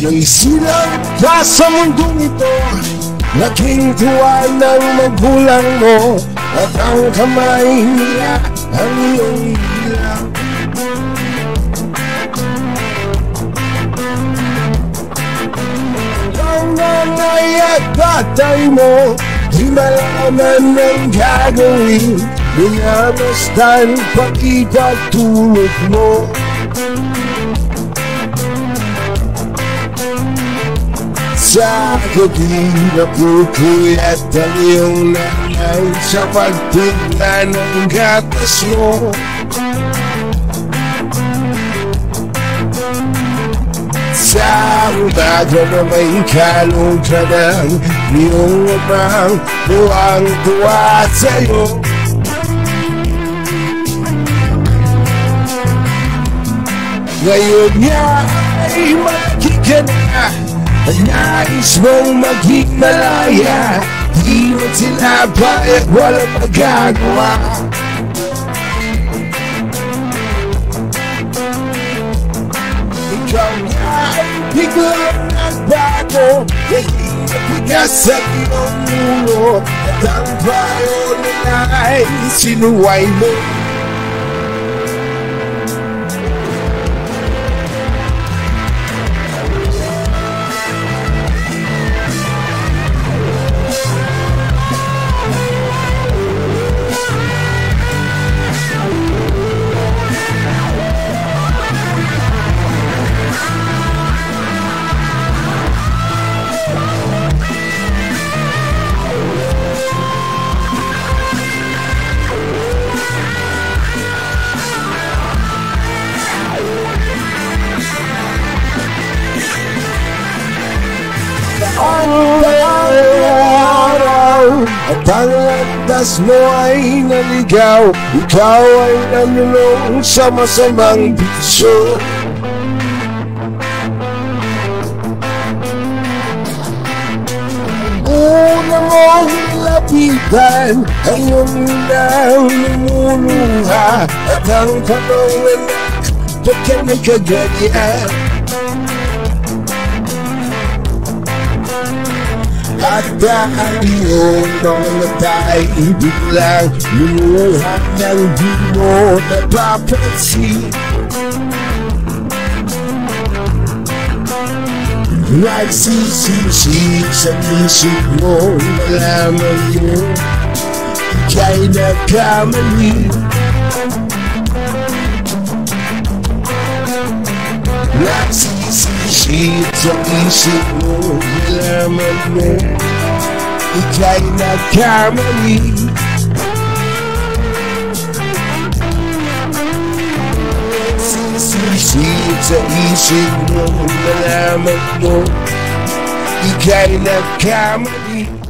May silang ka sa mundong ito Naging tuwa ng magulang mo At ang kamay nila ang iyong ilang. Ang nanay at tatay mo Di malaman ang gagawin. Binamastan pati pagtulog mo. Sa gabi na pupuyat ang iyong nanay Sa pagtigla ng gatas mo Sa umaga na may kalong ka ng iyong amang Tuwang-tuwa sa'yo Ngayon na Nais mong maging malaya Di mo sila at walang magagawa. Ikaw nga ay biglang nagbago Hindi ulo At ang mo At ang landas mo ay naligaw Ikaw ay nanulong sa masamang bisyo. Una mong lapitan Ang uminang lumuluha At ang tanong anak Ba't ka nagkaganyan? At dahil yun mga tayo biglang lumuha ng di mo napapansin Nagsisisi sa isip mo Malaman mo Ika'y nagkamali Nagsisisi sa isip mo Malaman mo Ika'y nagkamali Nagsisisi sa isip mo Malaman mo Ika'y nagkamali